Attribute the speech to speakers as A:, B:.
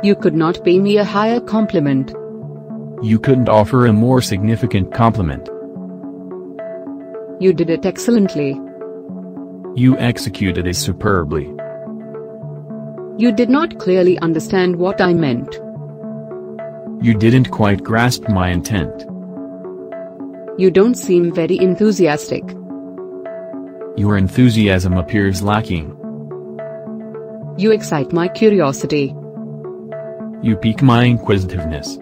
A: You could not pay me a higher compliment.
B: You couldn't offer a more significant compliment.
A: You did it excellently.
B: You executed it superbly.
A: You did not clearly understand what I meant.
B: You didn't quite grasp my intent.
A: You don't seem very enthusiastic.
B: Your enthusiasm appears lacking.
A: You excite my curiosity.
B: You pique my inquisitiveness.